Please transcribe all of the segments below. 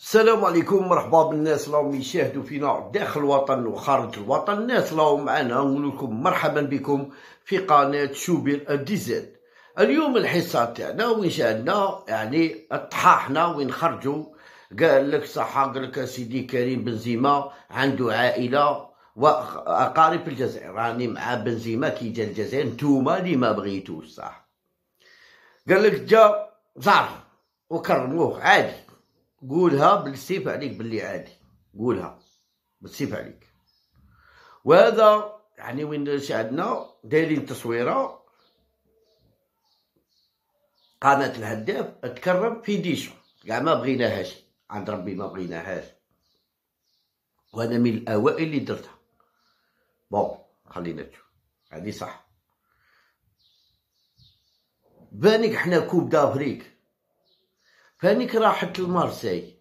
السلام عليكم مرحبا بالناس راهم يشاهدوا فينا داخل الوطن وخارج الوطن. الناس راهم معنا نقول لكم مرحبا بكم في قناة شوبير ديزاد اليوم الحصة تاعنا وين شاهدنا يعني طحاحنا وين خرجوا قال لك صحة قال لك سيدي كريم بنزيما عنده عائلة وأقارب في الجزائر. راني مع بنزيما كي جا الجزائر نتوما اللي ما بغيتوش صح. قال لك جا زار وكرموه عادي. قولها بالسيف عليك باللي عادي. قولها بالسيف عليك. وهذا يعني وين شاهدنا؟ دايرين تصويره. قناة الهداف تكرم في ديشو. كاع ما بغيناهاش. عند ربي ما بغيناهاش. وأنا من الأوائل اللي درتها. bon خلينا نشوف. هذه صح. بانك حنا coupe d'Afrique. فانيك راحت لمارسي.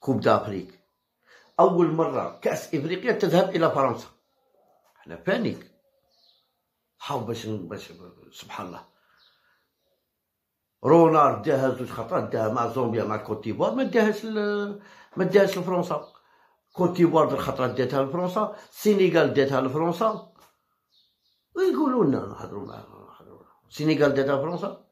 coupe d'Afrique. أول مرة كأس إفريقيا تذهب إلى فرنسا. إحنا فانيك حاو باش باش سبحان الله. رونالد داها زوج خطرات داها مع زومبيا مع كوت ديفوار ما داهاش ما داهاش لفرنسا. كوت ديفوار الخطرات داتها لفرنسا السينيغال داتها لفرنسا. ويقولوا لنا نهضروا معاهم السينيغال داتها لفرنسا.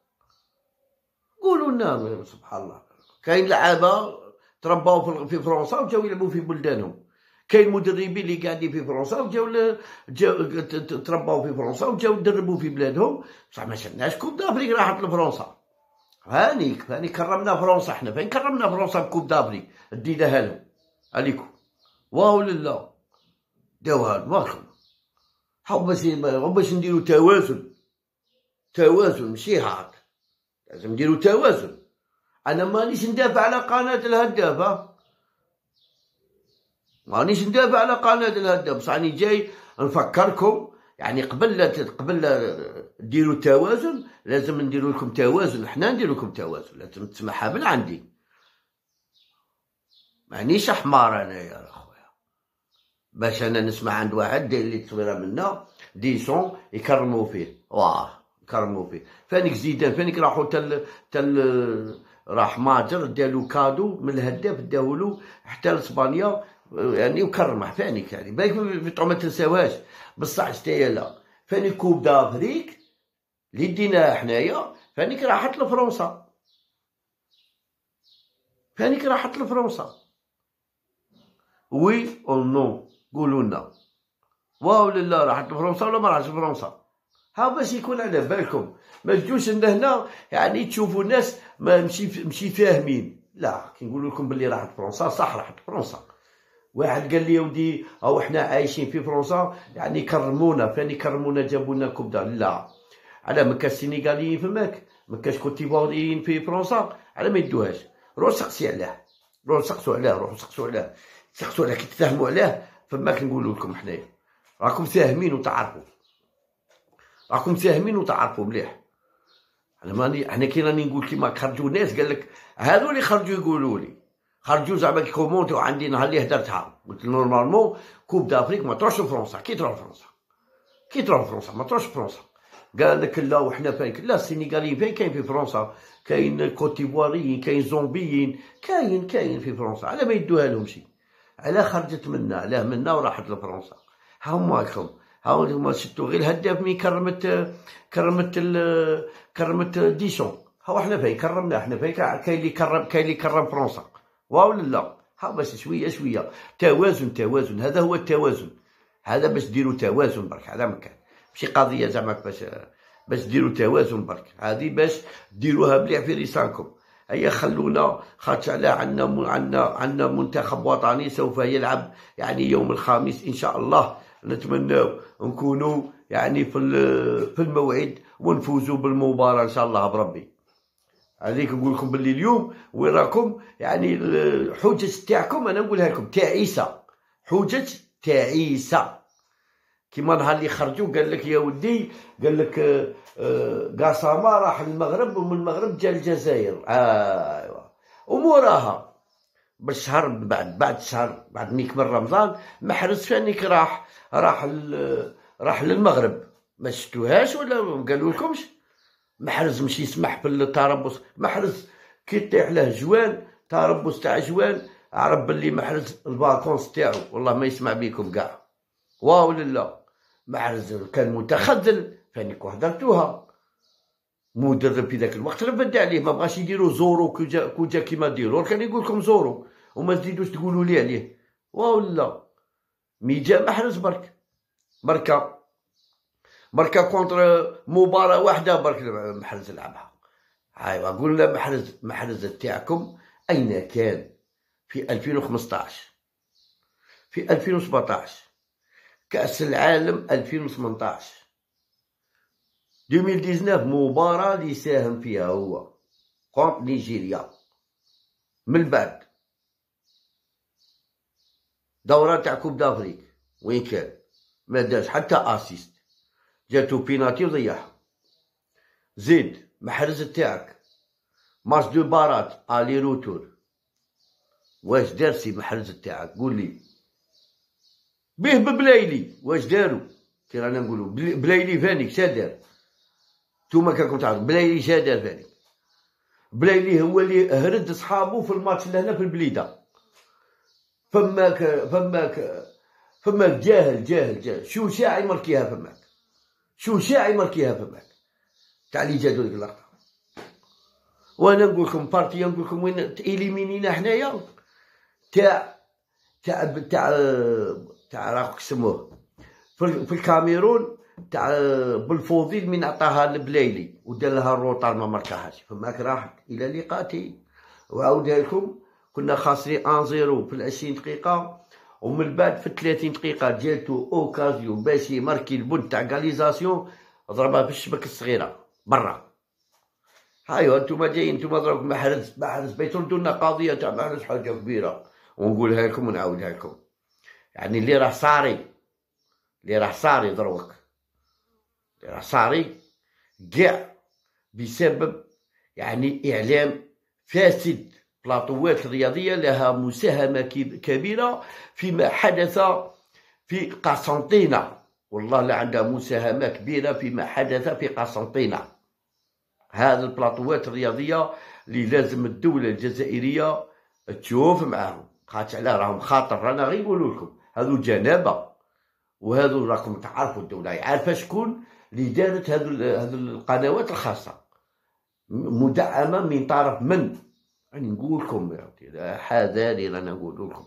قولوا لنا سبحان الله. كاين لعابة ترباو في فرنسا وجاو يلعبوا في بلدانهم. كاين مدربين اللي قاعدين في فرنسا وجاو جاو ترباو في فرنسا وجاو يدربوا في بلادهم. بصح ما شفناش coupe d'Afrique راحت لفرنسا. هانيك هاني كرمنا فرنسا حنا. فين كرمنا فرنسا ب coupe d'Afrique ديناها لهم عليكم. واو لله. داوها مالكم حاو باش باش نديرو توازن. توازن ماشي هاك لازم نديرو توازن أنا مانيش ندافع على قناة الهداف مانيش ندافع على قناة الهداف بصح راني جاي نفكركم. يعني قبل لا قبل لا ديروا توازن لازم نديروا لكم توازن. حنا نديروا لكم توازن. لازم تسمعها من عندي. مانيش حمار أنا يا أخويا. باش أنا نسمع عند واحد داير لي تصويرة منا ديسون يكرموا فيه. واه. كرموا فيه فانيك زيدان فانيك راحوا تل تل راح ماجر دالو كادو من الهداف داولو حتى لإسبانيا يعني وكرمه فانيك يعني. بالك ما تنساوهاش. بصح شتايا لا. فاني كوب دافريك اللي ديناها حنايا فانيك راحت لفرنسا. فانيك راحت لفرنسا. oui ou non قولوا لنا. واو لا راحت لفرنسا ولا ما راحتش لفرنسا؟ ها باش يكون على بالكم. ما تجوش هنا يعني تشوفوا ناس ما مشي مشي فاهمين. لا كي نقول لكم باللي راحت فرنسا صح راحت فرنسا واحد قال لي ودي أو إحنا عايشين في فرنسا يعني كرمونا فاني كرمونا جابوا لنا coupe لا. على ما كاش السينيغاليين فماك ما كاش كوتيفواريين في فرنسا على ما يدوهاش. روح سقسي عليه روح سقسوا عليه روح سقسوا عليه سقسوا عليه كي تفهموا عليه فماك نقول لكم حنايا. راكم فاهمين وتعرفوا. راكم فاهمين وتعرفوا مليح. أنا ماني أنا كي راني نقول كيما خرجوا ناس قال لك هذو اللي خرجوا يقولوا لي. خرجوا زعما commenté وعندي نهار اللي هدرتها. قلت normalement coupe d'Afrique ما تروحش لفرنسا. كي تروح لفرنسا؟ كي تروح لفرنسا؟ ما تروحش لفرنسا. قال لك لا وحنا فين؟ لا السينيغاليين فين؟ كاين في فرنسا. كاين كوتيفواريين كاين زومبيين. كاين كاين في فرنسا. على ما يدوها لهم شي. على خرجت منا علاه منا وراحت لفرنسا. هاهما راكم. هاو ما شفتو غير الهداف mais كرمت كرمت كرمت ديشون هاو إحنا فين؟ كرمنا إحنا فين؟ كاين اللي كرم كاين اللي كرم فرنسا. واو لا ها بس شوية شوية. توازن توازن. هذا هو التوازن. هذا باش ديروا توازن برك. هذا مكان ماشي قضية زعما باش باش ديروا توازن برك. هذه باش ديروها مليح في لسانكم هيا خلونا خاطر على عندنا عندنا عندنا منتخب وطني سوف يلعب يعني يوم الخميس إن شاء الله. نتمناو نكونوا يعني في في الموعد ونفوزوا بالمباراة إن شاء الله بربي. عليك نقول لكم باللي اليوم وين راكم يعني الحجج تاعكم أنا نقولها لكم تعيسة. حجج تعيسة. كيما نهار اللي خرجوا قال لك يا ودي قال لك آه، قاسامه راح المغرب ومن المغرب جا الجزائر. ايوا وموراها بالشهر بعد بعد شهر بعد ما يكمل رمضان محرز فانيك راح راح راح للمغرب. ما شفتوهاش ولا ما قالوا لكمش محرز مش يسمح بالتربص. محرز كي طيح له جوان ربوس تاع جوان عرف باللي محرز الباكونس تاعو. والله ما يسمع بيكم كاع. واو لا محرز كان متخذل فانيكو حضرتوها مدرب في ذاك الوقت رفد عليه ما بغاش يديروا زورو كو جا كيما ديروا كان يقول لكم زورو وما تزيدوش تقولوا لي عليه. واو لا مي جا محرز برك. بركا بركا كونتر مباراة واحدة برك محرز لعبها. أيوا قلنا محرز محرز تاعكم أين كان؟ في 2015 في 2017 كأس العالم 2018 2019 مباراة اللي ساهم فيها هو. كونت نيجيريا. من بعد. دورة تاع كوب دافريك. وين كان؟ ما دارش. حتى assist. جاتو بيناتي وضيعها. زيد محرز تاعك. match de barrage aller retour. واش دار سي محرز تاعك؟ قول لي. بيه ببلايلي. واش دارو كي رانا نقولو بلايلي فانيك شادر نتوما كراكم تعرفوا بلايلي شادر فانيك بلايلي هو اللي هرد صحابو في الماتش لهنا في البليدة. فماك فماك فماك جاهل جاهل جاهل. شو شاعي مركيها فماك؟ شو شاعي مركيها فماك؟ تاع اللي جاتو ديك اللقطة. وأنا نقول لكم بارتي نقول لكم وين تإليمينينا حنايا؟ تاع تاع تاع تاع راك يسموه في الكاميرون. تاع بالفوضيل من عطاها لبلايلي ودار لها الروطار ما مركاهاش. فماك راحت إلى لقاتي وعاودها لكم. كنا خاسرين un zéro في العشرين دقيقة ومن بعد في الثلاثين دقيقة جاتو occasion باش يماركي البيت تاع l'égalisation ضربها بالشبك الصغيرة برا. هايو انتوما جايين انتوما ضربك محرز محرز بيتردوا لنا قضية تاع محرز حاجة كبيرة. ونقولها لكم ونعاودها لكم. يعني اللي راه صاري اللي راه صاري دروك صاري كاع بسبب يعني إعلام فاسد بلاطوات الرياضية لها مساهمة كبيرة فيما حدث في قسنطينة. والله لا عندها مساهمة كبيرة فيما حدث في قسنطينة. هذه البلاطوات الرياضية اللي لازم الدولة الجزائرية تشوف معاهم. خاطر علاه راهم خاطر. رانا غير نقولوا لكم هذو جنابة. وهذو راكم تعرفوا الدولة. عارفة شكون؟ اللي دارت هذو هذو القنوات الخاصة. مدعمة من طرف من؟ راني نقول لكم حذاري رانا نقول لكم.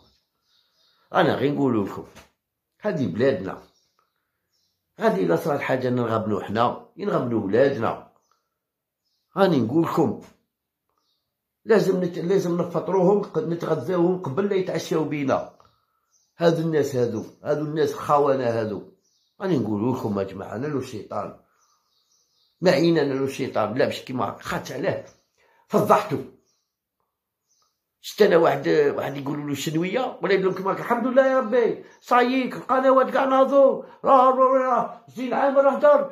أنا غير نقول لكم هذه بلادنا. هذه الا صرات حاجة نغبنو حنا ينغبنو ولادنا. راني نقول لكم لازم نت... لازم نفطروهم نتغذاوهم قبل لا يتعشاو بينا. هادو الناس هادو هادو الناس الخونه هادو راني نقول لكم يا جماعة أنا لو الشيطان ما عينا له الشيطان لا باش كيما خاطر علاه. فضحتو شت أنا واحد واحد يقولوا له شنوية؟ ولا يقول لكم الحمد لله يا ربي. صاييك القنوات كاع ناضوا راه راه زين عامر هدر.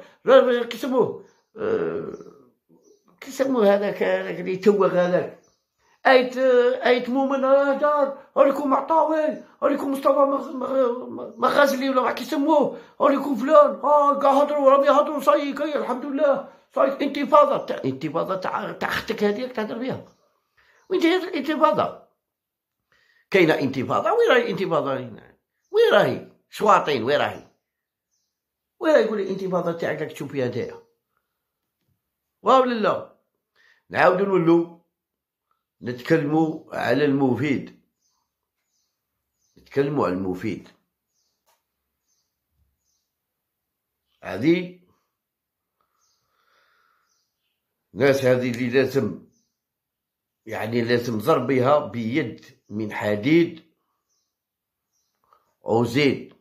كيسموه أه كيسموه هذاك هذاك اللي توغ هذاك. أيت أيت مؤمن هدر هاوليكم معطاوي هاوليكم مصطفى مغازلي ولا ما كيسموه هاوليكم فلان. ها كاع هضروا راهم يهضروا صايك الحمد لله. صايك انتفاضة انتفاضة تاع تاع أختك هذيك تهضر بها وين جاية الانتفاضة. كاينة انتفاضة؟ وين راهي الانتفاضة وين راهي؟ شواطين وين راهي؟ وين راهي يقول الانتفاضه تاعك؟ راك تشوف فيها نتايا واو لا نعاودو نولو. نتكلمو على المفيد. نتكلمو على المفيد. هذه ناس هذه اللي لازم يعني لازم ضربها بيد من حديد أو زيت.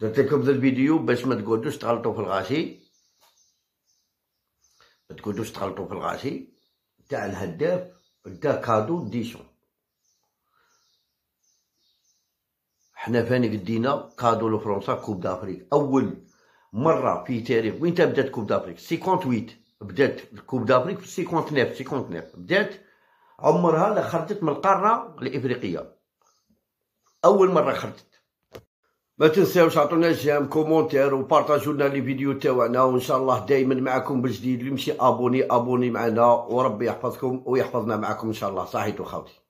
درت لكم ذا الفيديو باش ما تقعدوش تغلطوا في الغاشي. ما تقعدوش تغلطوا في الغاشي. تاع الهداف دا cadeau ديشون حنا تاني ادينا cadeau لفرنسا Coupe d'Afrique. أول مرة في تاريخ وين بدات Coupe d'Afrique؟ 58 بدات ال Coupe d'Afrique في 59 59 بدات عمرها لا خرجت من القارة الإفريقية. أول مرة خرجت. ما تنساوش عطونا j'aime commentaire وبارطاجوا لنا les vidéos تاعنا وان شاء الله دائما معكم بالجديد. اللي مشي abonné abonné معنا وربي يحفظكم ويحفظنا معكم إن شاء الله. صحيتو خاوتي